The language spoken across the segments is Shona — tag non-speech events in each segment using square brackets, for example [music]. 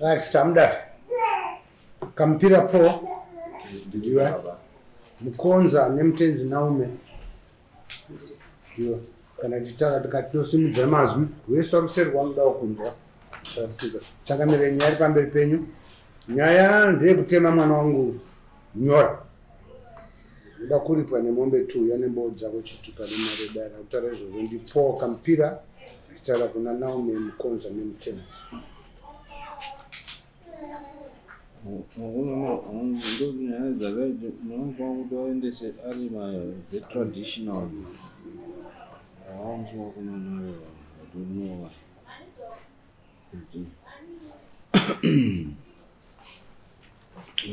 right tamuda kamupira po ndiwa mukonza nemutenzi naume. Ndiwa kana tichitaka tikati tinosimudza mazwi rwese ruseri rwamudawo kunzwa tarisika changamire nyaya iri pamberi penyu. Nyaya ndeyekutema mwana wangu. Nyora. Uda kuripwa nemombe tu yane mboo dzako chituka nemaredara kutaura izvozvo ndipo kamupira achitaura kuna naume mukonza nemutenzi kuti vaendese ari mazetraditional avanzwa kunanayo donova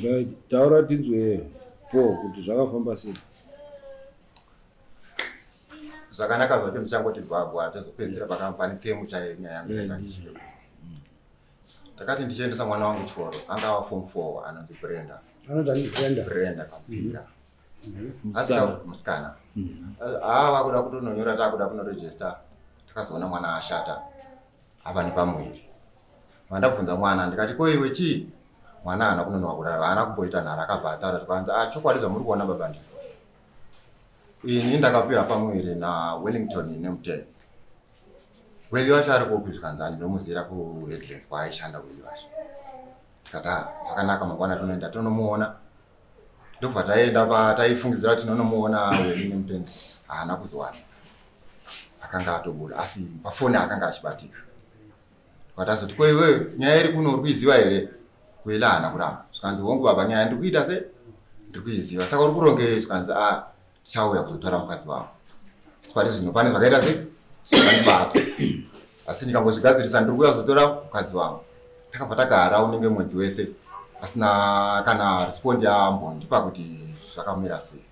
right taura tinzwe po kuti zvakafamba sei zvakanaka zvokuti ndichangoti gwagwa tazopedzisira pakapani kemu chainyaya yangu yakandichio takati ndichiendesa mwana wangu chikoro anga ava form four anonzi brenda. Brenda. Brenda kampira musikana. musikana. Ava kuda kutononyora taakuda kunorejista. Takazoona mwana ashata ava nepamwiri vandabvunza mwana ndikati ko iwe chii mwana haana kunonoka kudaro haana kumboita nhara akabva ataura zvakanzi a chokwadi zvamuri kuona baba ndizvozvo ini ndakapiwa pamwiri nawellington nemutenzi weli wacho ari kupi zvikanzi ndomuzira kuheadlands kwaaishanda weli wacho tikati a zvakanaka mangwana tinoenda tonomuona. Ndobva taenda pa taifungidzira kuti tinonomuona weli nemutenzi haana kuzowana. Akanga atobuda asi pafoni akanga achibatika. Tikatazoti ko iwewe nyaya iri kuno uri kuiziva here? Weli haana kuramba. Zvikanzi hongu baba nyaya ndiri kuita se ndiri kuiziva. Saka uri kurongei zvikanzi a tichauya kuzotora mukadzi wangu. Pari zvino pane zvakaita se zvakandibata asi ndikangozvigadzirisa ndiri kuya kuzotora mukadzi wangu. Takabva tagara unenge mwedzi wese. Asina kana respondi yambondipa kuti zvakamira sei.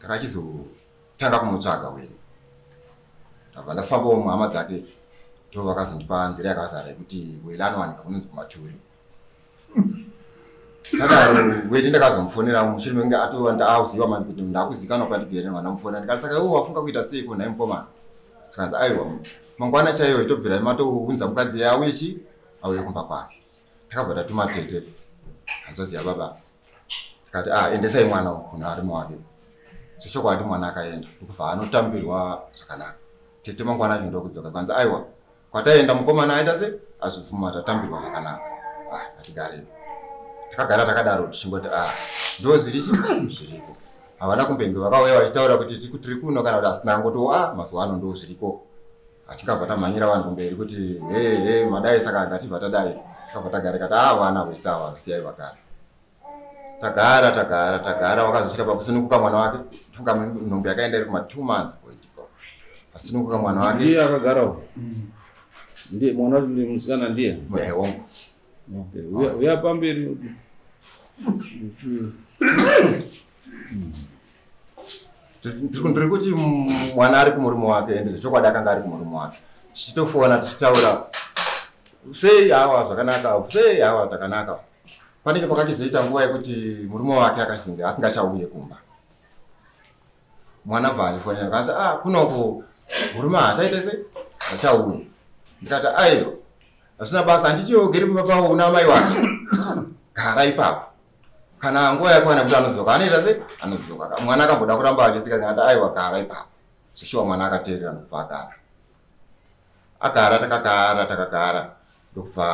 Takachizotanga kumutsvaga weli ndabva ndafambawo muhama dzake ndo vakazondipa nzira yakazara yekuti weli anowanika kunonzi kumaturi. Takaro weli ndakazomufonera mushure menge atouziva mani kuti ndakuzikanwa kwandigere vandamufonera ndikati saka iwo wafunga kuita sei kunhai mukomana tikanzi aiwa mangwana chaiwo itobvirai matounza mukadzi yauichi auye kumba kwake. Takabva tatuma tete. Hanzvazi yababa tikati a endesai mwana kuna arume wake zvechokwadi mwana akaenda. Ndokubva anotambirwa zvakanaka. Tete mangwana acho ndokudzoka kwanzi aiwa kwataenda mukomana aita se? Azvifuma tatambirwa zvakanaka. Ngatigareyo takagara takadaro tichingoti a ndo zviri chi zviriko havana kumbenge vakauya vachitaura kuti tiri kuno kana kuti asina ngoto a mazuva ano ndo zviriko. Atingabva tamhanyira vanhu kumberi kuti he he madai saka ngatibva tadai. Tikabva tagareka a vana vese ava siyai vagara tagara tagara tagara wakazosvika pakusununguka mwana wake. Funga nhombe yakaenda iri kuma two months poitiko asununguka mwana wake. Ndiye akagarawo ndiye mwana uri musikana ndiye? Uya- uya pamberi [coughs] [coughs] [coughs] ndiri kuti mwana ari kumurume wake ende zvechokwadi akanga ari kumurume wake. Tichitofona tichitaura sei hawa zvakanaka sei hawa zvakanaka panenge pakachizoita nguva yekuti murume wake akazinge asingachauye kumba. Mwana bva achifonera kanzi a kunoko murume haachaite se hachauye ndikati aiwa hazvina basa handichiogeri kumba pavo una mai wake. Gara ipapo kana nguva yakwana kuti anodzoka anoita se anodzoka mwana akamboda kuramba achitsika kati aiwa gara ipapo. Zvishuwa mwana akateerera ndokubva agara agara takagara takagara ndokubva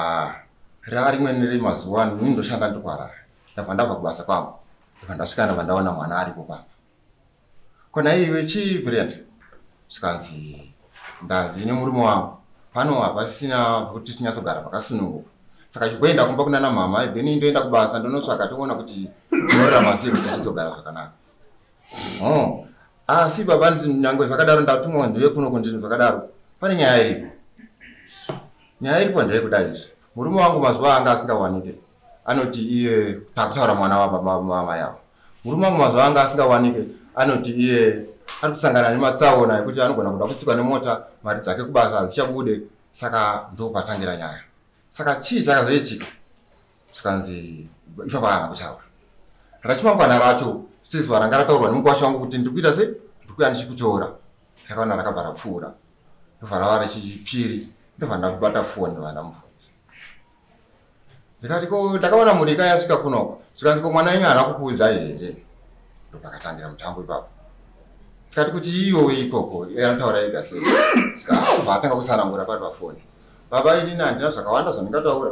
raa rimwe neremazuva nini ndoshanda ndokwarara ndabva ndabva kubasa kwangu. Ndobva ndasvika ndabva ndaona mwana aripo pamba kona iwe chii brend zvikanzi ndazi nemurume wangu. Pano hapasisina kuti tinyatsogara pakasununguka saka chimboenda kumba kunana mama then ndoenda kubasa ndonotsvaga toona kuti tinorarama sei kuti tizogara zvakanaka. O asi baba nyange zvakadaro ndatumwa ndiwe kuno kundini zvakadaro. Pane nyaya iripo? Nyaya iripo ndeyekudai izvi murume wangu mazuva anga asingawanike anoti iye takutaura mwana wababa yavo murume wangu mazuva anga asingawanike anoti iye ari kusangana nematsaona ekuti anogona kuda kusikwa nemota mari dzake kubasa hadzichabude. Saka ndopatangira nyaya saka chii chakazoitika? Zvikanzi ipapo haana kutaura rachimangwana racho sezuva ranga rataurwa nemukwasha wangu kuti ndiri kuita se ndiri kuya ndichikutora rakaona rakabva rapfuura. Ndobva rava rechipiri. Ndobva ndakubata foni ndobva ndamubvunza ndikati ko ndakaona murika yasvika kunoko zvikanzi ko mwana wenyu haana kukuudza here? Ndopakatangira mutambo ipapo. Tikati kuti iyowe ikoko anotaura ega sei? Sikabva atanga kusanangura pari pafoni baba inini handina zvakawanda zvandingataura.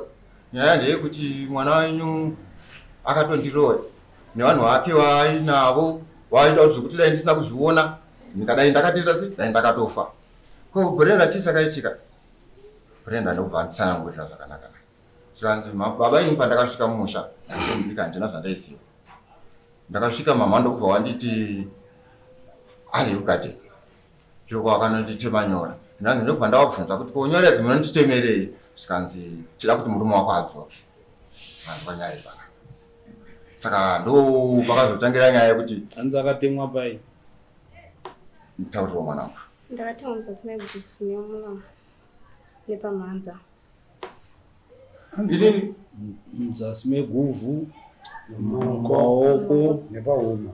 Nyaya ndeyekuti mwana wenyu akatondirova nevanhu vake waainavo waaita kuti zvokuti dai ndisina kuzviona ndikadai ndakateita se dai ndakatofa. Ko brenda chii chakaitika brenda ndokubva ndisanangurira zvakanaka. Zvikanzi baba ini pandakasvika mumusha ndandika handina zvandaiziva ndakasvika mama ndokubva wanditi ari ukati choko akanonditemanyola ndanzi ndokubva ndavabvunza kuti konyoredzi munonditemerei zvikanzi chida kuti murume wako adzoke anzwa nyaya ipana saka ndo pakazotangira nyaya yekuti hanzi akatemwa pai. Nditauriro mwanangu. Ndakatemwa muzasi maigufu nemulomo nepamhanza. Inini? Muzasi meguvhu maoko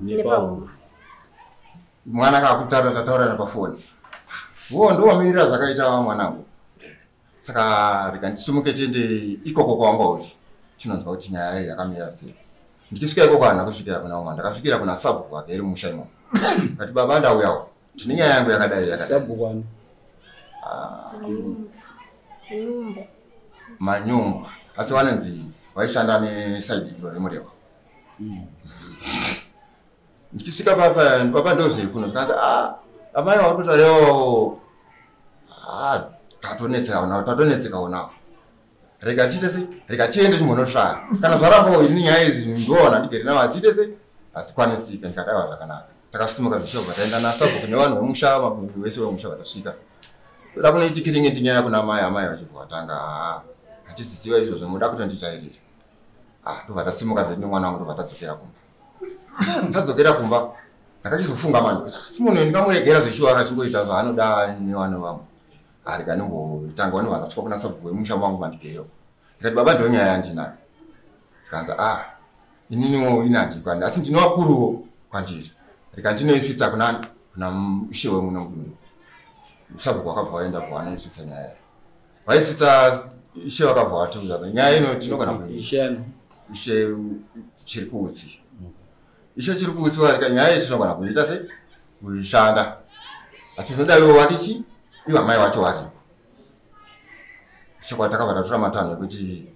nepahuma. mwana kakutaura tataurana pafoni wo ndowamirira zvakaita mwanangu. Saka rega ndisimuke tiende ikoko kwanga uri chinonzwa kuti nyaya iyi yakamira sei. Ndichisvika ikoko hana kusvikira kuna umwe ndakasvikira kuna sabhuku wake iri musha imomo. Kati baba ndauyawo tine nyaya yangu yakadai yakadai. Ah, manyungwa asi vanonzi vaishanda nesaidi iro remureva ndichisvika papa papa ndo zviri kuno. Ndikanzi "Ah, amai vari kutarewo tatonetseka tatonetseka unawo rega tiite se rega tiende chimbonosvara kana zvarambawo ini nyaya idzi ndoona ndigere navo hadziite se hadzikwanisike ndikadaiwa zvakanaka. Takasimuka zvichobva taenda nasabhuku nevanhu vemusha mabhuku vese vemusha vatasvika. Toda kunoitikiringe ndinyaya kuna mai amai vachibva vatanga "Ah, hatiziziva izvozvo muda kutondichairira Ah, ndobva tasimuka zvedu nemwana wangu ndobva tadzokera kumba. Tadzokera kumba ndakachizofunga manje kuti asi munhu ndingamuregera zvishuwa akachingoita zvaanoda nevana vamwe arika ndimbotanga vanhu vandatswa kuna sabhuku vemushambo wangu mandigerewo ndikati baba ndo nyaya yandinayo ndikanza a ininiwo inandi kwandi asi ndine wakuruwo kwandiri rika ndinoisvitsa kuna ushe wemuno mudunhu. Sabhuku wakabva waenda kwavanoisvitsa nyaya yayo vaisvitsa ishe vakabva vatiudza nyaya ino tinogona kui ishani ishe chiri kuutsi ishe chiri varika nyaya iyi tinogona kuita se kuishanda asi zvinodaiwo watichi iwo amai vacho varipo ishe kwatakabva tatora matanho ekuti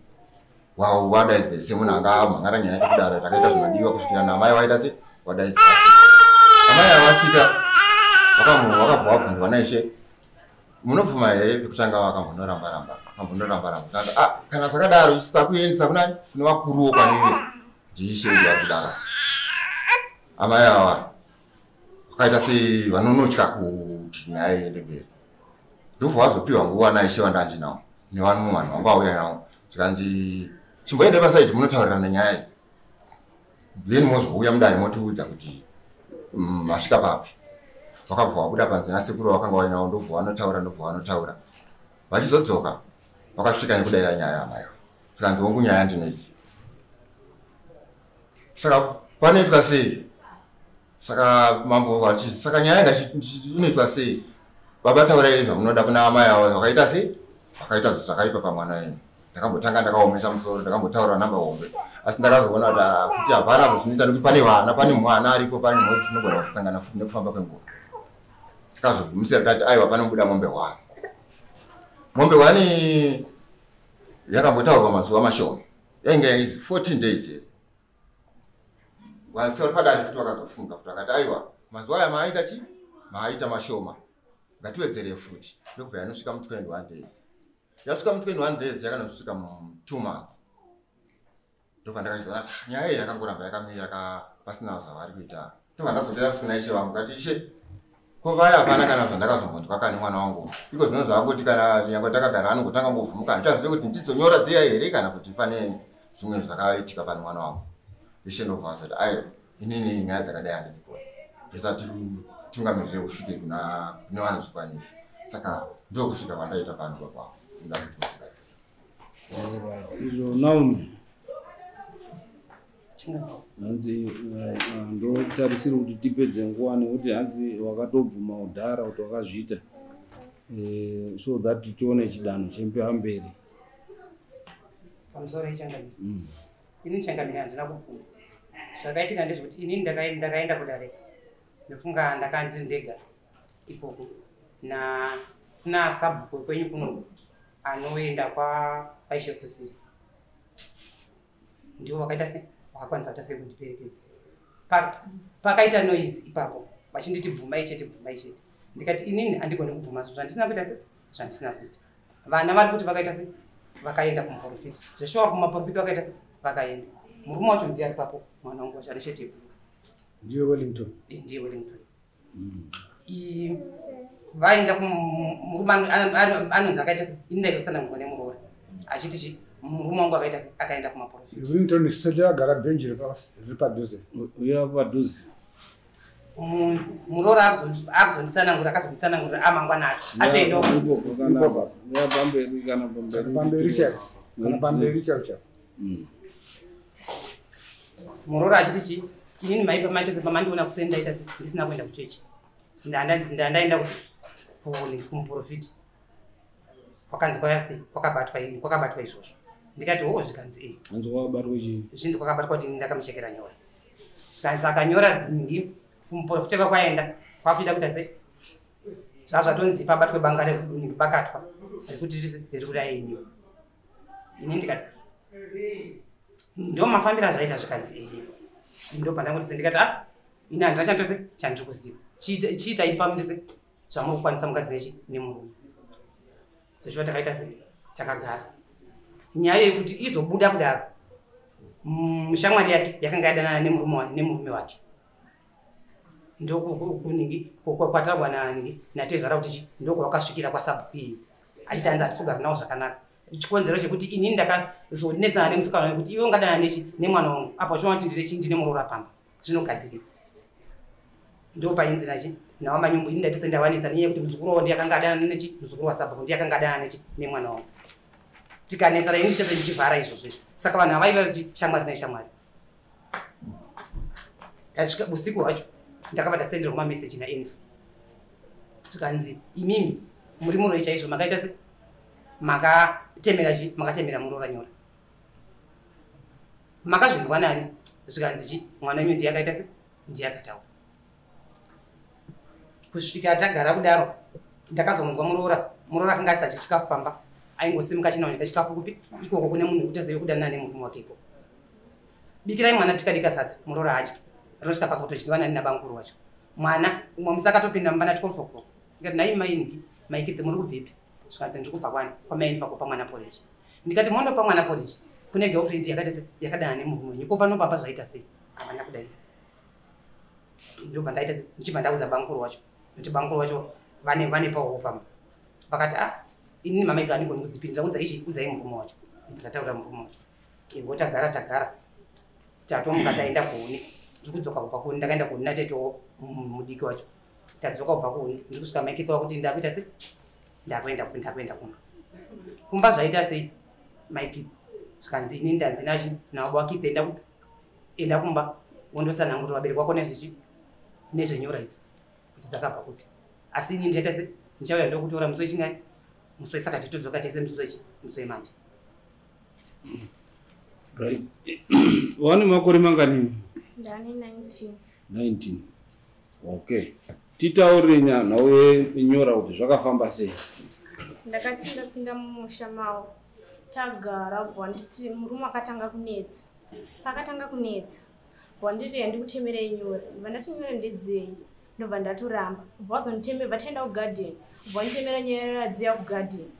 wau wadaidzwe semunhu anga mhangara nyaya yekudaro takaita zvinodiwa kusvikira naamai waita se wadaidzwa amai avasvika wakabva wabvunzwa naishe. Munobvuma here? Pekutanga wakambonyoramba-ramba wakambonyoramba-ramba kaza ah kana zvakadaro isisa kuendesa kunani? Kune vakuruwo kwanire ndiishe uya kudaro amai ava vakaita sei vanonotya kuti nyaya iende mberi. Ndobva vazopiwa nguva naishe vandandinawo nevamwe vanhu vanga vauya navo zvikanzi chimboende pasaiti munotaurirana nyaya iyi. Then mozouya mudare motiudza kuti mm, masvika papi. Vakabva vabuda panze nasekuru vakanga vainawo ndobva vanotaura ndobva vanotaura vachizodzoka vakasvika nekudayira nyaya amaiwa zvikanzi hongu nyaya ndinoiziva saka panoitwa sei saka mambo vati saka nyaya yanga inoitwa sei baba taurai zvamunoda kuna amai avo zvakaita sei vakaita zvakaipa pamwana wenyu ndakambotanga ndakaomesa musoro ndakambotaura namba hombe. Asi ndakazoona kuti ah, futi hapana zvinoita nekuti pane vana pane mwana aripo pane mhori tinogona kusangana futi nekufamba kwenguva. Takazogumisira tati aiwa panobuda mombe hwani mombe hwani yakambotaurwa mazuva mashoma. Yainge yaizi 14 days here wasori padare futi wakazofunga futi akati aiwa mazuva aya maaita chi maaita mashoma. Ngatiwedzere futi. Ndokubva yanosvika mu21 days. Yasvika mu21 days yakanosvika mu2 months. Ndobva ndakachizoona kuti nyaya iyi yakangoramba yakamira ka pasina zvavari kuita. Ndobva ndazokera futi kuna ishe vangu ngati ishe ko vaya hapana kana zvandakazombonzwa kane mwana wangu? Iko zvino zvangoti kana nyange takagara anongotanga mbovhumuka ndichazive kuti ndidzonyora dziya here kana kuti pane zvimwe zvakaitika pane mwana wangu ishe ndobva azoti aiwa inini nyaya dzakadai handizikoni ndisati tungamirire kusvike kuna kune vanhu zvikwanisi saka ndokusvika kwandaita pano pakwavo izvo naomi. Hanzi eh, ah, ndotarisire kuti tipedze nguva nekuti hanzi wakatobvuma udhara kuti wakazviita Eh, so that tione chidanho chempamberi pamusoro yechangamire Mm. ini changamire handina kupfunga zvakaitika ndezvekuti inini ndakaenda kudarika ndofunga ndakandi ndega ikoko. Na kuna sabhuku kwenyu kuno anoenda kwapaishefusiri ndiwo wakaita se wakakwanisa kuita sei kundiperekedza Pa- pakaita noise ipapo vachinditi bvumai chete bvumai chete. Ndikati inini handigoni kubvuma zvo zvandisina kuita se zvandisina kuita. Vana vari kuti vakaita se vakaenda kumaprofiti. Zveshowa kumaprofiti vakaita se vakaenda murume wacho ndiye ari papo mwana wangu wacho ari chete ndiwe wellington. Ndiye wellington. Vaenda kum- murume ano- ano- ano- anonzi akaita se ini ndaizotsanangurwa nemuroora. Achiti chi murume wangu akaita se akaenda kumaprofiti. Wellington sisati agara bhenji riri padhuze? Uya padhuze. Mu- muroora akuzondi- akuzonditsanangura akazonditsanangurira amangwana acho atoendawo kana uya pamberi pamberi. Pamberi chaipo muroora achiti chi inini maipa maita se pamandiona kuseni ndaita se ndisina kuenda kuchechi. Ndanda- nda- ndaenda ku- ku- kumuprofiti kwakanzi kwati kwakabatwa izvozvo. Ndikati hoo zvikanzi e hanzi kwakabatwa chii? Zvinzi kwakabatwa kuti ndakamuchekera nyora zvikanzi akanyora kumuprofiti kwakwaenda kwakuita kuita se zva zvatonzi pabatwe banga bakatwa rikuti riri kuti ainiwa ini ndikati ndo mafambiro azvaita zvikanzi ei ndo pandangotise ndikati a ini handina chandose chandiri kuziva. Chiita- chiitai pamundise zvamuri kukwanisa mukadzi nechi nemurume. Zveshuva takaita se takagara. Nyaya yekuti izobuda kudaro mm, shamwari yake yakanga yadanana nemurume wa- nemurume wake. Ndokuningi kwataurwa natezvara kuti chi ndokwakasvikira kwasabhuku iyi. Achiti anzi hatisogara nawo zvakanaka chikonzero chekuti inini ndakazonetsana nemusikana wekuti iwe ungadana nemwana wangu. Apo achiona kuti ndine muroora pamba. Zvinogadzirira. Ndo painzi nachi nawo manyungu ini ndati sendawanisa nenyaya yekuti muzukuru wavo ndiyakanga adana nechi muzukuru wasabhuku ndiyakanga adana nechi nemwana wangu. Tikanetsana ini chese ndichivhara izvozvo izvo. Saka vanhu havaiva vachi shamwari neshamwari ndasvika usiku hwacho ndakabva ndasenderwa mameseji naenf zvikanzi imimi muri muroi chaizvo makaita se makatemera chi makatemera muroora nyora makazvinzwa nani zvikanzi chi? Mwana wenyu ndiye akaita se ndiye akataura. Kusvika tagara kudaro ndakazonzwa muroora muroora akanga asati chikafu pamba aingosimuka chinaunyika chikafu kupi ikoko kune munhu wekuti azive kudanana nemurume wake ikoko bikirai mwana tikadika sadza muroora hachi rinosvika pakutodyiwa nani nabanguru wacho mwana umwe musi akatopinda nati twelve o'clock. Ndikati nai mainiki maikiti muri kubvipi zvikanzi ndiri kubva kwani kwamainifa kupa mwana poriji ndikati mondopa mwana poriji kune girlfriend yakaita se yakadana nemurume wenyu. Ko panopapa zvaita sei? Havana kudai ndobva ndaita ndichibva ndauza banguru wacho. Nokuti banguru wacho vane vane pawo pamba vakati a inini mamaidzo andigoni kudzipindira unza ichi unzai murume wacho. Ndikataura murume wacho. Iwo tagara tagara tatomuka taenda kuuni ndiri kudzoka kubva kuuni ndakaenda kuuni natetewo mudiki wacho. Tadzoka kubva kuuni ndiri kusvika maikitwa kuti ndakuita se ndakuenda ndakuenda kumba kumba zvaita sei? Maiki zvikanzi ini ndanzi nachi navo wakipe enda ku- enda kumba wondotsanangurira vabereki wako nezvechi nezvenyora idzi kuti dzakabva kupi. Asi ini ndichaita se ndichauya ndokutora musi wechingani musi wesatati todzoka tese musi wechi musi wemanje. Right. Wani makore mangani? Ndane 19 19 okay titaurire nhau yenyora kuti zvakafamba sei. Ndakati ndapinda mumusha mavo tagara bva nditi murume akatanga kunetsa. Pakatanga kunetsa. Bva nditi handikutemerei nyora bva ndati nyora ndedzei ndobva ndatoramba. Bvazonditemera bva taenda kugadheni. Bva nditemera nyora dziya kugadheni.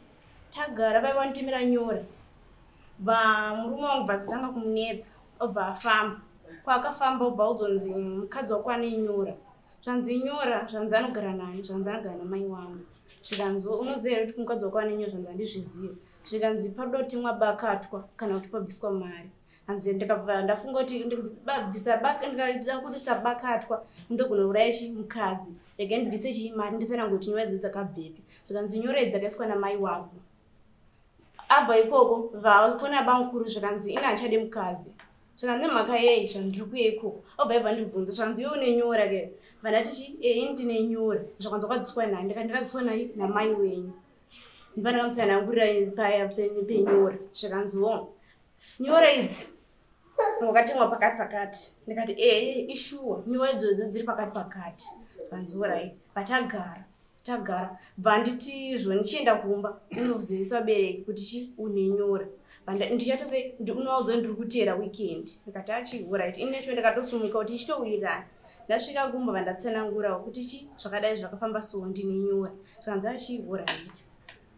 Tagara vaiva nditemera nyora bva murume wangu bva zvatanga kumunetsa obva afamba. Kwaakafamba obva udzonzi mukadzi wako ane nyora zvanzi nyora zvanzi anogara nani zvanzi anogara namai wangu. Zvikanzi unoziva kuti mukadzi wako ane nyora zvanzi? Handizviziva zvikanzi padoda kuti mwabakatwa kana kuti pabviswa mari. Hanzi ndikabva ndafunga kuti ndibvisa ndikaita kubvisa bakatwa ndogona uraya chi mukadzi rega ndibvise chi mari ndisana kuti nyora idzi dzakabvepi. Zvikanzi nyora idzi dzakaiswa namai wako abva ikoko vafona bamukuru zvikanzi ina handichade mukadzi. Zvikanzi nemhaka yei zvandiri kuya ikoko. Obva ibva ndibvunza zvikanzi iwe une nyora ke vandati chi ei ndine nyora zvakanzi wakadziswa nani ndika ndikadziswa nai namai wenyu. Ndipa ndakamutsana nangurira paya pe- penyora zvikanzi wo nyora idzi. Wakatemwa pakati pakati. Ndikati ee ishuwa nyora idzodzo dziri pakati pakati. Vanzi orit patagara tagara bva nditizvo ndichienda kumba. Unozivisa bereki kuti chi une nyora ndichata se unoudza ndiri kuteera weekend. Ndikati achi orit inesho ndikatosumuka kuti ichitowirirana ndasvika kumba vandatsanangurawo kuti chi zvakadai zvakafamba so ndine nyora zvakanzi achi orit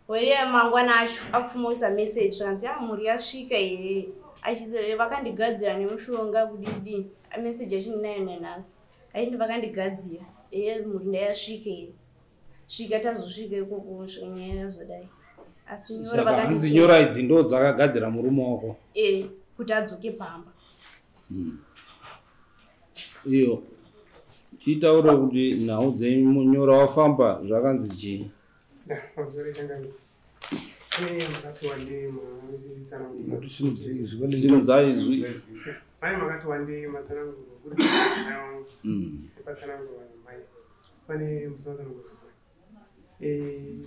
weye mangwana acho akufumawisa meseji zvakanzi a mhuri yasvika here? Achii vakandigadzira nemushonga kudidi? Meseji achindinayo nanhasi aiti vakandigadzira eye mhuri ndayasvika here? Svika tazosvika ikoko nyaya yazodai asi nyora saka hanzi vakanditi nyora idzi ndo dzakagadzira murume wako e kuti adzoke pamba. Iyo chitaura kuti nhau dzemunyora wafamba zvakanzi chii? Pamusoro changani kune makati wandei matsananguro pane kuti mai wangu Mm. epatsananguro mai. Pane musanatsananguro mai.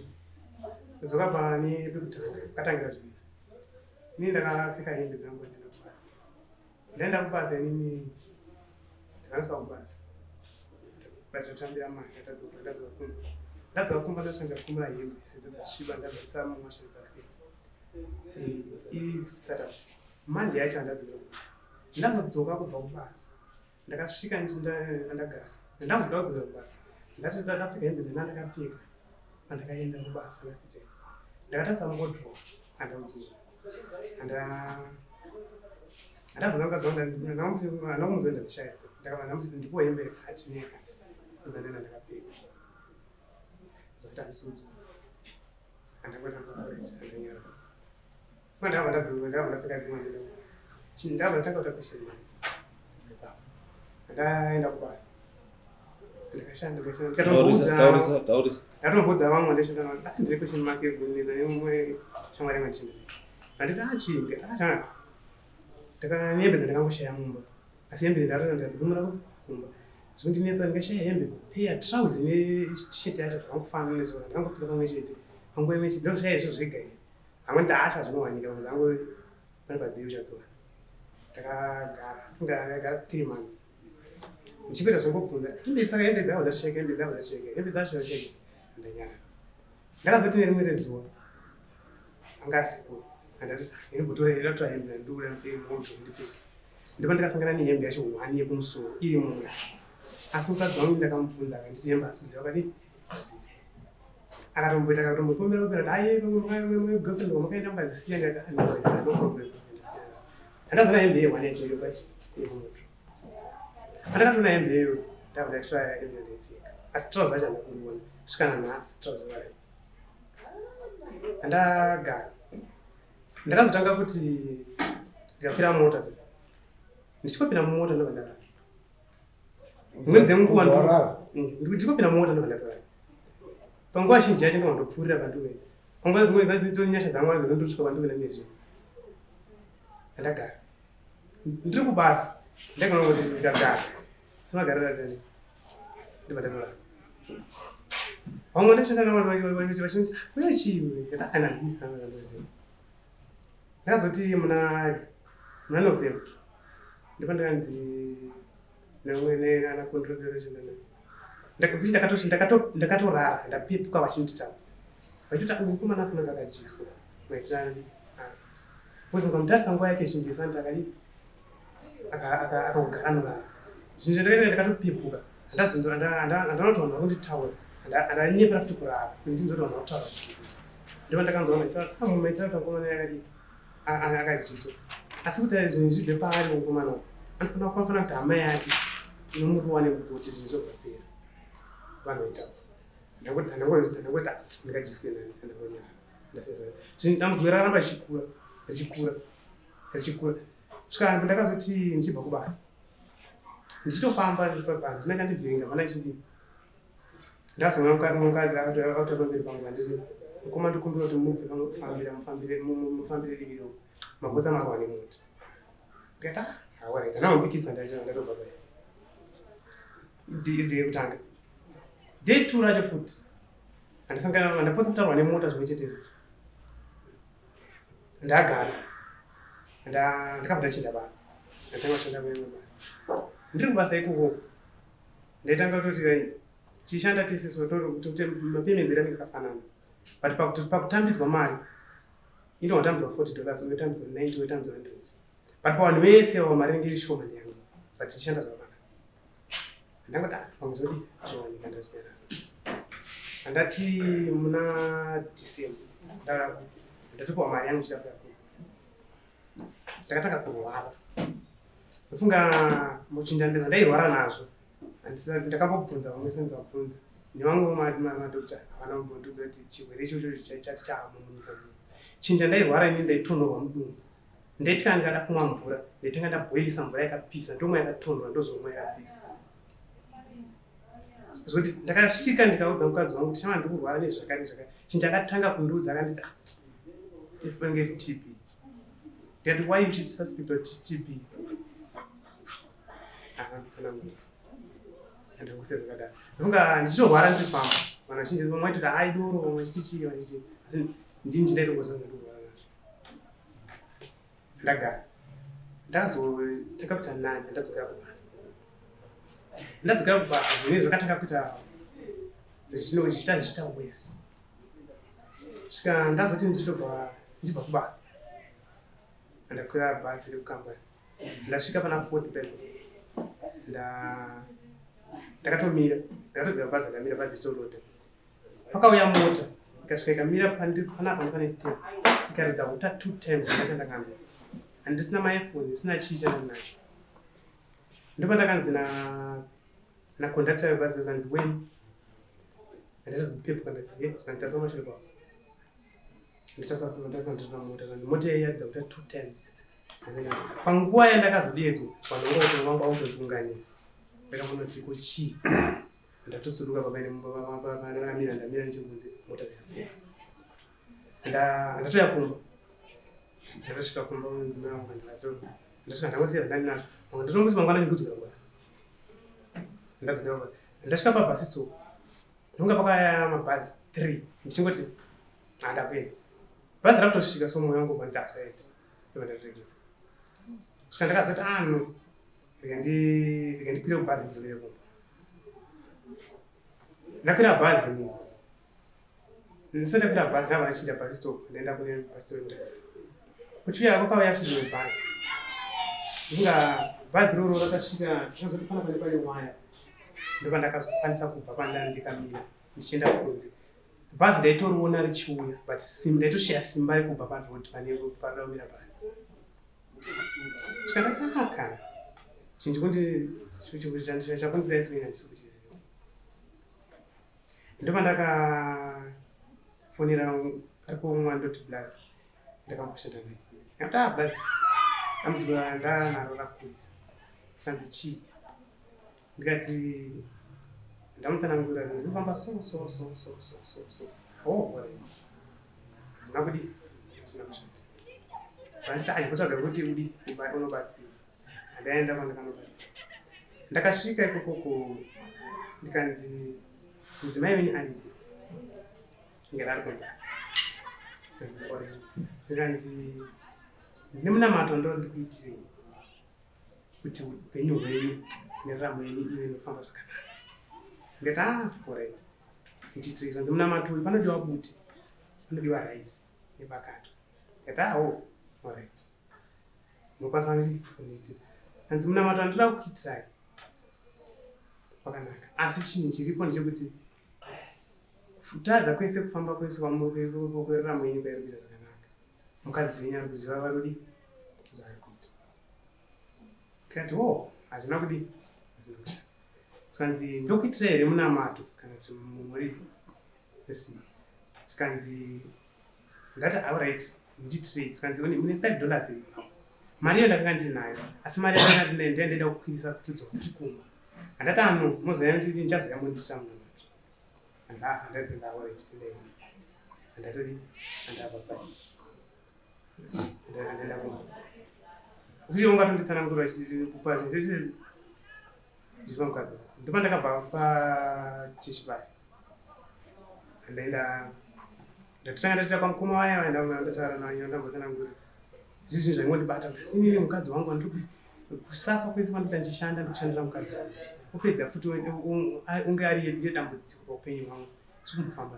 Dzoka pani pekutanga katangira zviviri ini ndakapfeka hembe dzangu ndaenda kubasa ndaenda kubasa inini ndakanosva kubasa ndatotambira mai ndadzoka ndadzoka kumba ndadzoka kumba ndosvika ndakumura hembe sedze dzasviba ndadzisa mumwashani basiketi iri saturday mande yacho handadzokera kubasa ndazodzoka kubva kubasa ndakasvika ndagara ndamboda kudzoka kubasa ndati ndapfeka hembe dzena ndakapfeka pandakaenda kubasa lasitei ndakatarisa mukodro handaudzura handabvunza mukadzi wangu andakumudza ndadzishayadza ndakava ndamuti ndipo hembe yakati neyakati uzanena ndakapfeka zokuti handisiudzwa handakwenda kuaret handanyara mandava ndadzurwa ndava ndapfeka dzimwe kubasa chinhu ndava ndatanga kuta question mark ipapo handaenda kubasa ndakashanda ndatombudza vamwe ndesvika ati ndiri question mark yegunisa nemumwe shamwari yangu ndichinda handiti achinge takatanga ndakanyembe dzandakangoshaya mumba asi hembe ndarona ndikadzikumura kumba zvondinetsa ndikashaya hembe peya trauzi netisheti yacho zvakangofanana nezvo ndakangopfeka pamwe chete. Panguva imwe chete ndoshaya izvo zvega here hamwe ndaasha zvinowanika kunze angu pane padzivi chadzoka ndakagara ndakagara three months. Ndichikuita zvongobvunza hembe saka hembe dzavo dzatisheka hembe dzavo dzatisheka hembe dzatisheka ndanyara. Ndakazoti nerimwe rezuva anga asipo andati ndinotora hembe yandiura moto ndipfeke ndipo ndikasangana nehembe yacho hwani yekumusoro iri muna asi mukadzi wangu ndakamubvunza akanditi hembe asi kuziva kati akatomboita akatombopomera kupera kuti aye girlfriend wamakaenda mukadzisiya ndati no problem handazona hembe yehwani yachoyo kati yekumoto andakatona hembe iyoyo ndava ndaitwaya hembe yandaipfeka asi trouser acho handakuiona svikana nhasi trouser vayo handagara ndakazotanga kuti ndikakwira mota. Ndichikopinda mumota ndobva ndarara dzimweni dzenguva ndo- Warara? Ndichikopinda mumota ndobva ndarara panguva zhinji yacho ndobva ndopfuurira pandiwena panguva dzimweni dzatori nyasha dzangu dzondosvika pandiwena nezvino handagara ndiri kubasa. Ndakaona kuti ndikagara. Semagariro atani ndobva ndarara vamwe ndashanda navo vachiti uyo chiiwe ndakanaandoziva ndakazoti muna muna november. Ndipo ndakanzi nana ndakatorara ndapepuka vachinditaura vachiti mukomana kuna kakajiswa maitirani. Bcause mukamutarisa nguva yake zhinji sandi akadi akangogara norara zvinhu zvandakaita ndakatopepuka. Handanotowana kunditaura handanyepera futi kurara. Kuti ndinzotowana kutaura ndipo ndakanzwa maitira kuti mukomana yakadi akajiswa asi kuti zvinhu zvibve paari mukomana anofanira kufanira kuti hama yake zvobvapera vanhu vaitaura ndangoti ndingajiswe nani dambudziko raramba richikura richikura richikura. Svika ndakazoti ndichibva kubasa. Ndichitofamba ndipapani ndinenge ndivhiringa mana chidii ndazona mukadzi auta pamberi pangu anditi mukoma ndikumbira kuti mubve panofambira mufambire diviro mambosa marwa nemota. Ndikati hawaita namabikisa ndatobva pai iri yekutanga day two racho futi handisangana ndaposa kutarwa nemota zvimwe chete izvozvo ndagara. Nda- ndakabva ndachinda basa ndatanga kushanda kuimwe basa ndiri kubasa ikoko. Ndaitanga kutoti eh, tichishanda tese sotokuti mapemenzeri anenge akafanana. But pakutambidzwa mari ino watambidzwa 40 dollars wetambidzwa 90 wetambidzwa 100 but pavanhu vese avo mari inenge iri shoma ndiyangu but tichishanda zvakanaka ndangoti pamwe zodi zvowanika ndachinyarara handati muna december ndatopiwa mari yangu chida kuya ndakatanga kurwara ndofunga muchinjandiro ndairwara nazvo ndakambobvunza vamwe sendikabvunza nevamwe madokta havana kumbondiudza kuti chirwere ichocho chati chahama munyika muno chinja ndairwara ini ndaitonhorwa mudumbu ndaiti kana ndikada kumwa mvura ndaitanga ndabhoilisa mvura yakapisa ndomwe yakatonhora ndozomwa yakapisa zoti ndakasvika ndikaudza mukadzi wangu kuti chama ndikurwara nezvakati zvakati. Chinja akatanga kundiudza akanditi "Ah, ifenge tb ndikati why suspect kuti tb akanditsanangura andakuse zvakadaro ndofunga ndichitorwara ndichifamba vanhu vachinji vamwe vaitoti ai doro vamwe vachiti chii vachiti asi ndini chindaitongozva ndikurwara nazvo. Ndagara. Ndazotanga kuita nani ndadzokera kubasa ndadzokera kubasa zvine zvakatanga kuita zvino zvichita wese svika ndazoti ndichitobva ndibva kubasa ndakwira bhazi rekukambani ndasvika pana fort bed ndakatomira ndakatoziva bhazi ndamira bhazi itorota pakauya mota ikasvika ikamira panapa nepane ten ikaridza huta two times ndacho ndakanzwa handisina maifoni isina chii chandinacho ndopa ndakanzi na nakondakta webhazi vakanzi weni andaita kupepuka ndikanditasa mashure kwavo mota yaiyadza kuta two times panguva yandakazodiedzo vanhu vangu autotiunganira ndakambonoti kuchii ndatosuduka papaneamira ndamira nechebunze mota dzikafura ndatoya kumba ndakasvika kumba nzinangu ndasvika ndangosiya ndandinazo mamwe ndatomusi mangwana ndikudzokera kubasa ndadzokera kubasa ndasvika pabhasi stop. Ndonga pakaya mabhazi three. Ndichingoti handakuenda bhazi rakutosvika so mwoyo wangu banditi asaiti ndobandatoregedza svika ndakazoti ano rega ndikwire kubhazi ndidzokere kumba. Ndakwira bhazi ni ndisendakwira bhazi ndabva ndachinja bhazi stop ndaenda kune bhazi stop kuchiuya kwakauya zvimwe bhazi ndinga bhazi roro rakasvika tinazoti pana pane pane waya ndopa ndakazokwanisa kubva pandani ndikamira ndichienda kunze. Bhazi ndaitoriona richiuya but ndaitoshiya simba rekubva parod padaumira bhazi. Chikandatanaka chinhu chikuti chakundiraisina ndisi kuchiziva ndopa ndakafonera arikomwa ndoti blas ndakamboshanda naye ndakati a bhazi. Dambudziko ndanaro rakurisa kanzi chii? Ndikati ndamutsanangura ndinofamba so so so so so so so oh hazina kudi? Hazina kushata. Vanditi ai kutsvaga kuti udi unobatsira. Handaenda kwandakanobatsira ndakasvika ikokoko ndikanzi mudzimai wenyu aripo ngera ari kunda ndikanzi nemunamato ndo ndikuitirei kuti upenyu hwenyu neraramo yenyu ive inofamba zvakanaka ndikati ah orit nditi kanzi munamato uyu panodiwa buti panodiwa raisi nepakato ndikati ah o orit nokwanisa kundiitira kanzi munamato andida kukuitirai kwakanaka asi chinhu chiripo ndechekuti kutadza kwese kufamba kwese kweraramo yenyu kwairi kuita zvakanaka mukadzi wenyu ari kuziva kuita tikati o hazvina kudi hazvina kushata zvikanzi ndokuitira here munamato kana kuti muri esi zvikanzi ndati aurit nditirei zvikanzi mune five dollars iripo mari iyo ndakanga ndinayo asi mari yandandaenda kukwirisa kutidzoka kuti kumba handati ano mozoya ndii ndichazoyambonditira munamato handati aurit handatodi handapapai handaenda kumba uye ungatonditsanangura kupa zvinhu zvese zviri pamukadzi ndopa ndakabva pachishibaya ndaenda ndatotanga ndatoita kwamukoma waya ndataura nayo ndambotsanangura zvizvi zvinhu zvaingondibata kuti asi inini mukadzi wangu andiri ku- kusafa kwese kwandita ndichishanda ndikushandira mukadzi wangu upedza futi unge ari ndedambudziko paupenyu hwangu zvikundofamba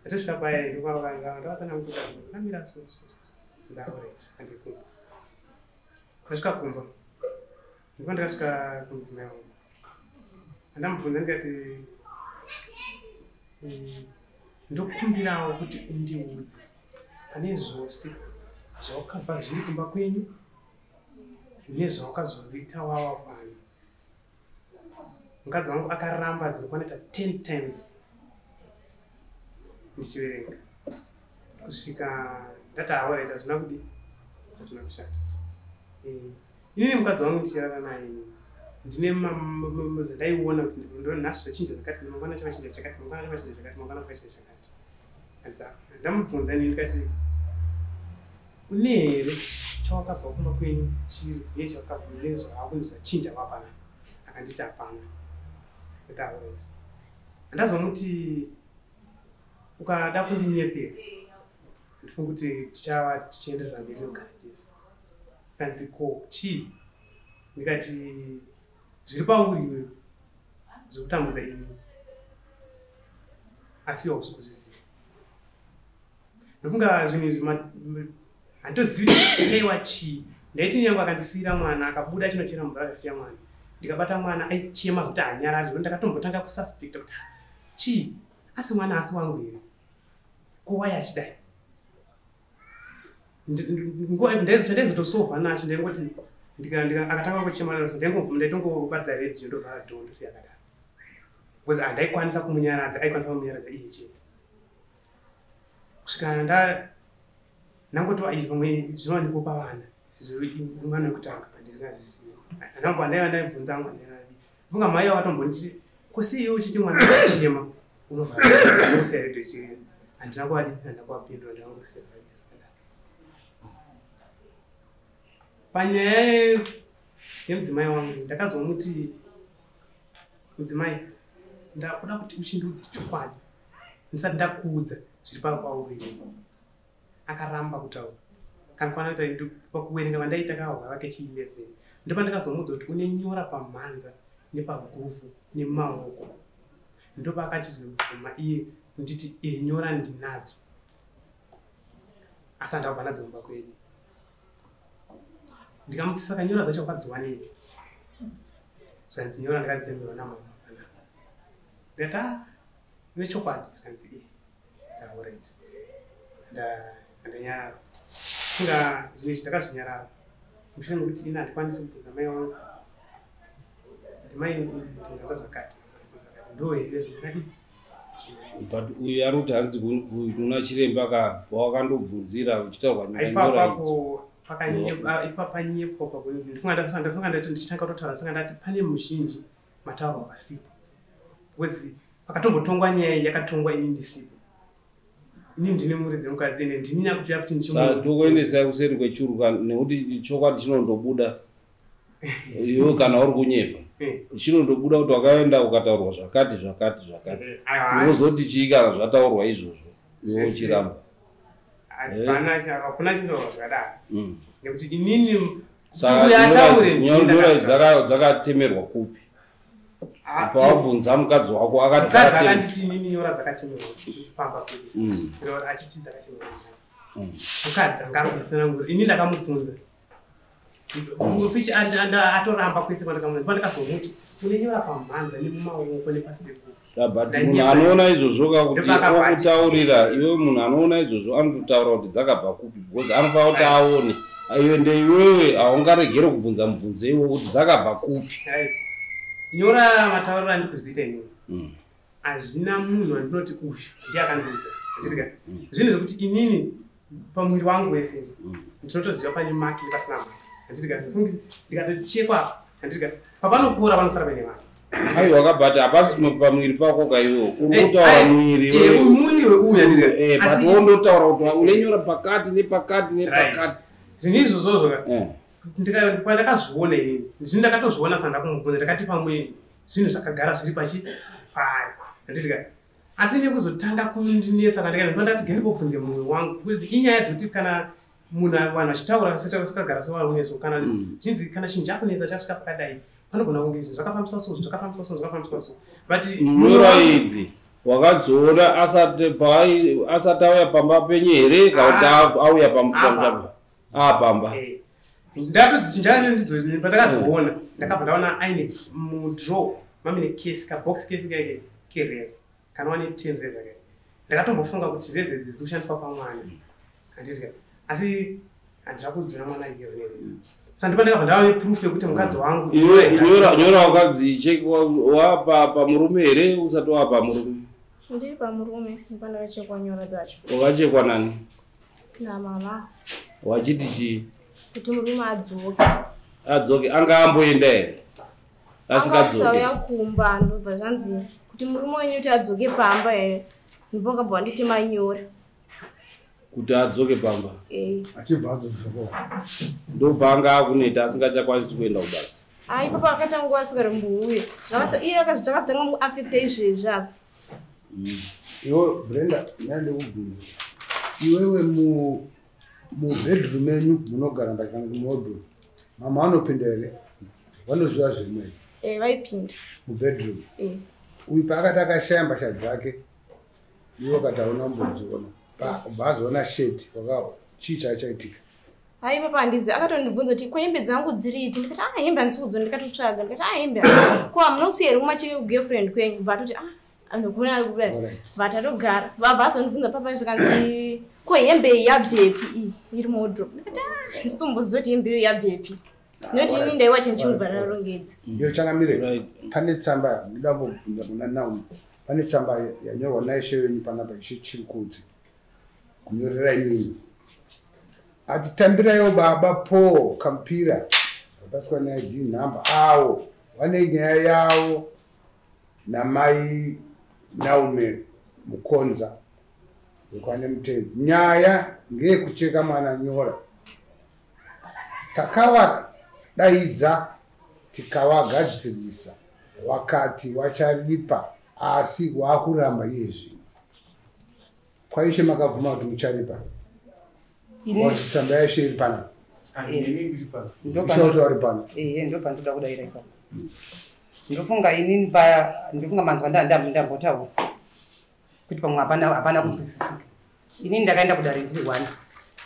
ndatosvika paya ndokavandavasanamukuta akamira so ndaoret andikumba ndasvika kumba ndipo ndakasvika kumudzimai wangu. Andamubvunza ndikati eh, ndokumbirawo kuti undiudze. Pane zvose zvawakabva zviri kumba kwenyu nezvawakazoita wawa pano mukadzi wangu akaramba dzinokwanata 10 times ndichiverenga. Kusvika ndati aoraita hazvina kudi hazvina kushata inini mukadzi wangu ndichirara naye. Ndine zvandaiona kuti ndo nhasi zvachinja zvakati mangwana chavachinja chakati mangwana chavachinja chakati mangwana kwachinja chakati. Ndamubvunza nini ndikati une here chawakabva kumba kwenyu chiri? Uye chawakabva zvaakunzi zvachinja wapana akanditi hapana. Aureti handazomuti ukada kundinyepera ndifunga kuti tichava tichienderera mberi nogara jese kanzi ko chii ndikati zviri pauriwe zvekutambudza ini. Asi hausi kuziziva ndofunga zvinhu izvi handitozivi chaiwa chii. Ndaiti nyange akandisiyira mwana akabuda chinochera mvura akasiya mwana. Ndikabata mwana aichema kuti hanyarari zvo ndakatombotanga kususpecta kuti "Ah, chii? Asi mwana asi wangu here? Kuwai achidai chandaizotosovha nacho ndika- akatanga kuchema ndaitongobatidza redio ndovhara dhoo ndosiya akadaro bcause handaikwanisa kumunyaradza aikwanisa kumunyaradza iye chete. Kusvika nda nangotova izvi pamwe zvinowanikwa pavana mwana wekutanga handisingazvizivi anangu andaiva ndaibvunza angu funga mai wakatombonditi kusiiwe uchiti mwana achema unovharaosiya redio chiri handina kuwadi handina kuwapindura ndangosiya panyaya ye- yemudzimai wangu ndakazomuti mudzimai ndakuda kuti uchindiudze chokwadi. Ndisati ndakuudza zviri pakwauriri akaramba kutaura. Kana kwana kuita pakuverenga vandaita kahwara kechi11 ndopa ndakazomuudza kuti une nyora pamhanza nepaguvhu nemaoko. Ndopa akachizobvuma iye nditi e nyora ndinadzo. Asi handakubva nadzo mumba kwedu ndikamuti saka nyora dzacho wakadziwanepi zvikanzi nyora ndakadzitembera namama panapa ndikati a nechokwadi zvikanzi e ndaorit ndanyarara funga zvinhu izvi ndakazvinyarara. Mushure mekuti ina handikwanisi kubvunza mai wangu. Kuti mai ndingaita zvakati. Ndo here zvakadi but uyu ari kuti hanzi ku- ku- kuna chiremba akabva wakandobvunzira uchitaurwa nyaya nyora ipapanyepwa pakunzi ndifunga ndafunga ndati ndichitanga kutotaura saka ndati pane muzhinji mataurwa pasipo bcause pakatombotongwa nyaya iyi yakatongwa ini ndisipo ini ndine muri dzemukadzi ene ndini nyakutoya kuti Saka tokuendesai kuseri kwechiruka nekuti chokwadi chinondobuda iwe kana uri kunyepa chinondobuda kuti wakaenda ukataurwa zvakati zvakati zvakati unozoti chii kana zvataurwa izvozvo iwe uchiramba hakuna chindoa zvakadaro Mm. nekuti inini dzaka- dzakatemerwa kupi? Pawabvunza mukadzi wako akati mukadzi dzakatemerwa. akanditi inini nyora dzakatemerwa pamba pedu Mm. achiti dzakatemerwa Mm. mukadzi angamusina nguri ini ndakamubvunza. Fichi atoramba kwese kwandakamupa ndakazomuti unenyora pamhanza nemumaoko nepasi pekupi Yeah, but munhu anoona izvozvo kakuti okutaurira iwe munhu anoona izvozvo anototaura kuti dzakabva kupi because anofanira kuti aone. Iwe ndeiwewe haungaregere kubvunza mubvunzo iwo kuti dzakabva kupi. Nyora matauriro andikuziita inini Mm. hazvina munhu wandinoti ushu ndiye akandiudza anditika zvinhu zvekuti inini pamwiri wangu wese ndinotoziva pane maki nepasina maki anditika ndikatochekwa anditika papanopora panosara paine maki aiwa kabhati hapasi pamwiri pako kaiwo. Uri kutaura mwiri we- mwiri Eh, but anditika wondotaura kuti unenyora pakati nepakati nepakati. Zvinhu izvozvozvo Eh. pandakazviona inini. Zvinhu ndakatozviona saka ndakumubvunza ndakati pamwe zvinhu zvakagara zviri pachi pari asi nekuzotanga kundinetsa kandika ndandati gendibobvunze mumwe wangu bcause inyaya dzekuti kana munhu vanhu vachitaura sikagara sevarumeso kana Mm. chinzi kana chinhu chakunetsa chasvika pakadai panogona kunge izvi zvakafambiswa so zvakafambiswa so zvakafambiswa so but mura idzi wakadziona asati auya pamba penyu here kana kuti a- auya pamba. Apa. apamba ndatochinjana ndidzo pandakadziona ndakabva ndaona aine mudraw mamine kesi kabox kesi kaike kereza kanowa ne10 reza kai ndakatombofunga kuti reza idzi dziri kushandiswa pamwana handiti kai asi handira kudziona mwana ikeyo nereza sa ndipo ndakabva ndava neproof yekuti mukadzi wangu nyora nyora wakadzi chekwa wapa pamurume here usati wapa murume? Ndiri pamurume nepandakachekwa nyora dzacho. Wakachekwa nani? Namama wachiti chii kuti murume adzoke. Adzoke anga amboenda here? Asingadzoke akasauya kumba ndobva zvanzi kuti murume wenyu kuti adzoke pamba here? Ndipo akabva wanditi manyora kuti adzoke pamba. Eh. achibva azodzoko ndopaanga akuneta asingachakwanisi kuenda kubasa. Ah, ipapo akaita nguva asikarimbouya zvakati iye akazvitakatanga muafekta izvezvi apa iwe brenda ndande kubvunza iwewe mu mubedroom enyu munogara mbachana kumodroom mama anopinda here? Vanoziva zvemwene Eh, vaipinda. Mubedroom Eh. uyu paakati akashaya mbasha dzake iwe kati hauna mbodziona ubva azoona waka chii chaichaitika? Ha ipapo handizi. Akatondibvunza kuti ko hembe dzangu dziripi? Ndikati a hembe handisi kudzona. Ndikatotsvaga ndikati a hembe ha. ko hamunosi here kumacheke kugirlfriend kwenyu? Bva atoti a nokuna ari kuda Alright. bva tatogara vabva azondibvunza papa zvikanzi ko hembe iyi yabvepi iyi iri muwodrop ndikati a ndisitomboziva kuti hembe iyo yabvepi noti ini ndaiwa chenchiubva rarongedza iyo chakamire Right. pane tsamba ndida kubvunza muna naomi pane tsamba yanyorwa naishe wenyu panapa ishe chirikudzi kunyorera imini atitambirayo baba paul kampira. Apaswa naid nhamba avo. Vane nyaya yavo namai naume mukonza wekwane mutedzi. Nyaya ngeyekucheka mwana nyora. Takavadaidza tikavagadzirisa wakati wacharipa asi waakuramba iye zvino kwaishe makabvuma kuti mucharipa tsamba yaishe iri pana ishauti vari pana ndo pandoda kudayira ipapo ndofunga inini paya ndofunga manzwa ndambotaura kuti pamwe hapana kunzwisisika inini ndakaenda kudare ndiri wani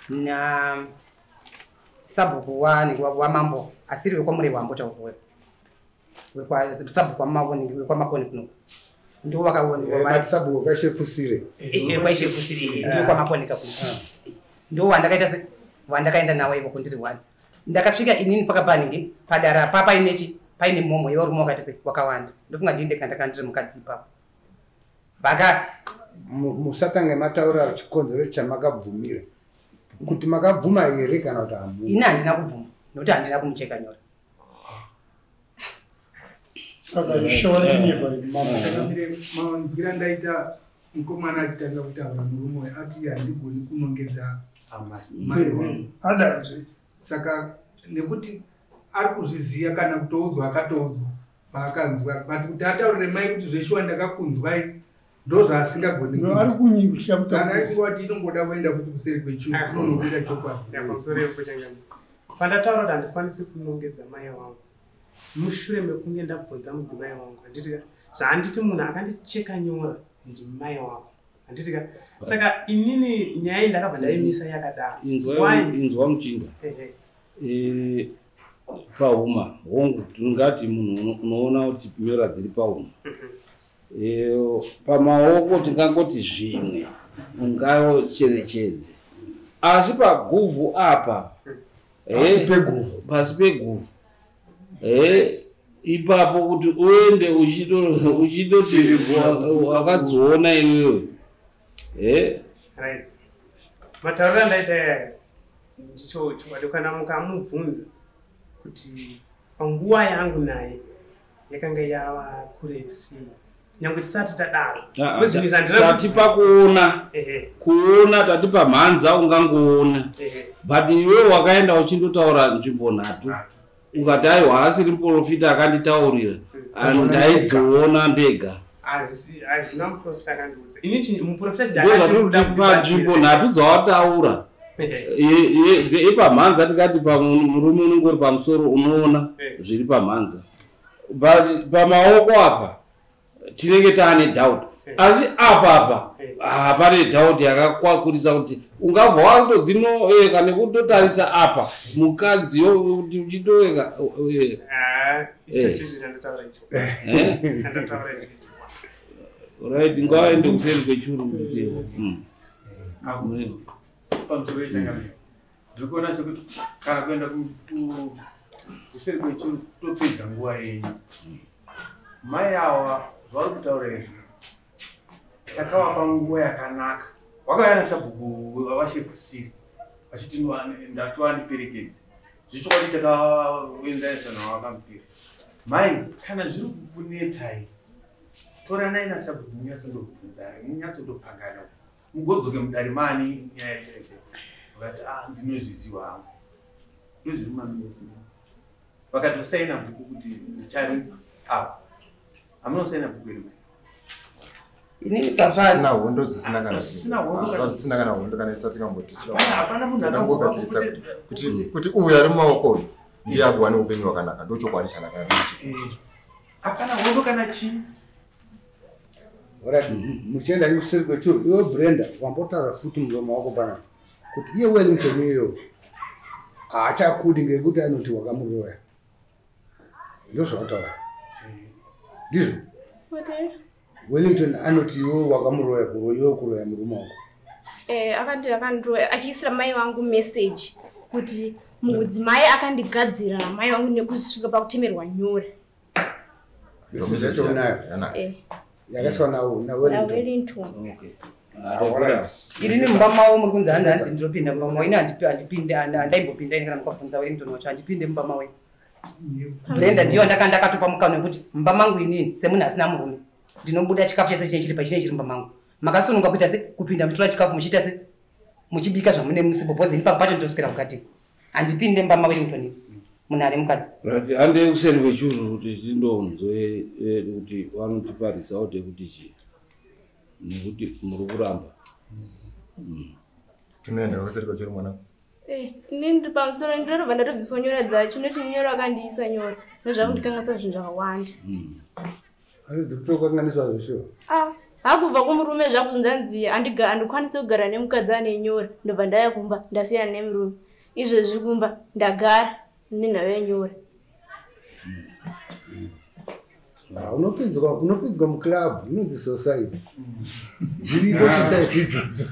na sabhuku wa- wa- wamambo asiri wekwamure wambotaurwa sabhuku wamambo wekwamakoni kuno ndo mati sabhuku kashefusire kwaishefusiri ndo kwamakonika kuno ndo wandakaita se wandakaenda nawo ivo kundiri wani ndakasvika inini pakapaningi padara pa painechi paine mhomho yevarume wakati se wakawanda. Ndofunga ndinde kandakanga ndiri mukadzi ipapo. Vaka Mu- musatange mataura chikonzero chamakabvumira kuti makabvuma here kana kuti hamu ini handina kubvuma nokuti handina kumucheka nyora saka shawari kunyepa Ndakamire mawanzwira ndaita mukomana achitanga kutaura murume ati handigoni kunongedza mai wangu. adazve. Saka nekuti ari kuzviziva kana kutoudzwa akatoudzwa paakanzwa but kuti ataurire mai kuti zveshuwa ndakakunzwai ndo zvaasingagoni no ari kunyisha saka kutaura aingoti inongoda kuenda futi kuseri kwechiu Ah. unonobira chokwadi. Pandataura kuti handikwanisi kunongedza mai vangu mushure mekunge ndabvunza mudzimai wangu handitika zvaanditi munhu akandicheka nyora ndimai wangu. Handitika saka inini nyaya iyi ndakabva ndaimisa yakadaro. Inzwa Why? inzwa muchinda. Eh, pahuma hongu tingati munhu uno- unoona kuti nyora dziri pahuma. Eh, pamaoko tingangoti zvimwe ungacherechedze asi paguvhu apa eh, Pasi peguvhu. Peguvhu Eh, ipapo kuti uende uchito- uchitoti wa- wakadziona iwewe. Eh, right. Matauriro andaita yaya ndicho chokwadi kana mukamubvunza kuti panguva yangu naye yakanga yava kure sei? Nyange tisati tadaro. Ah, ah, tati pakuona. Kuona tati pamhanza ungangoona. But iwe wakaenda uchindotaura nzvimbo nhatu ukati aiwa haasiri muprofita akanditaurira and ndaidziona ndega panzvimbo nhatu dzawataura dze- ipamhanza tikati murume unenge uri pamusoro unoona Eh. zviri pamhanza Pa- pamaoko apa tinenge taane doubt Eh. asi apa apa Eh. Hapane doubt yakakwakurisa kuti ungabva watodzinoweka nekutotarisa apa mukadziyo kuti uchitoweka eh, Ah, icho Eh. eh, right ngavaende kuseri kwechuru kuti mm. pamusoro wechangamiro ndiri kuona sekuti kana kuenda ku- ku- kuseri kwechuru topedza nguva yenyu. Mai ava zvauri kutaura izvi takavapa nguva yakanaka. Wakauya nasabhuku vavashekusiri vachiti ndatiwa ndiperekedzi zvichokwadi takaenzanisa navo vakamupira mai kana zviri kukunetsai toranai nasabhuku munyatsondobvunzai munyatsondopangana mugodzoke mudarimani nyaya chete vakati a ndinozviziva hangu ndozviri maminisi vakatosaina bhuku kuti ndichari apa hamunosaina bhuku iri inini hondo kana- Ah, zvisina kana hondo kana isa tikamboti Hapana- hapana munhu takangogadzirisa akangobva kuti kuti uyu ari mumaoko uyu ndiye akuwane upenyu hwakanaka ndochokwadi chandakari hapana hondo kana chii? Alright, muchienda kuseri kwechuru iwe brenda wambotaura futi muromo wako pana kuti iye wellington iyoyo haachakudi ngekuti anoti wakamuroya. Ndozvawataura ndizvo. Kuti wellington anoti iwe wakamuroya kuro iwe kuroya murume wako eh, akati akandiroya achiisira mai vangu meseji kuti mudzimai akandigadzira mai vangu nekusvika pakutemerwa unayo? eh, yakaiswa nawellington nawellington okay. Alright. irini mumba mavo muri kunzi hanzi hanzi ndinopinda mumba mavo. Ini handipi- handipinde handi- handaimbopinda ini kana mukabvunza wellington wacho. Handipinde mumba mavo brenda ndiyo ndaka ndakatopa mukano wekuti mumba mangu inini semunhu asina murume ndinobuda chikafu chese chinenge chiri pachinenge chiri mumba mangu. Makasununga kuita se kupinda muchitora chikafu muchiita se muchibika zvamune musipo bhozi ini pangu pacho nditoswera mukati handipinde mumba mawellington munhu ane mukadzi. Right hande kuseri kwechuru kuti tindonzwe eh, kuti vanotipa result yekuti chii? Nekuti muri kuramba. Tinoenda kuseri kwechuru mwana. Eh, inini ndiri pamusoro ndinorobva ndatobviswa nyora dzacho noti nyora akandiisa nyora nezvakundikanganisa zvinhu zvakawanda asi dzikutokanganiswa zveshuwa Ah, hakubva kumurume zvakuzonzanzi handiga- handikwanisi kugara nemukadzi ane nyora ndobva ndaya kumba ndasiyana nemurume izvezvi kumba ndagara nenhau yenyora Ah, unopinzwa muclub inonzi society. Dziripo society. Idzodzo